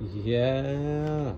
Yeah.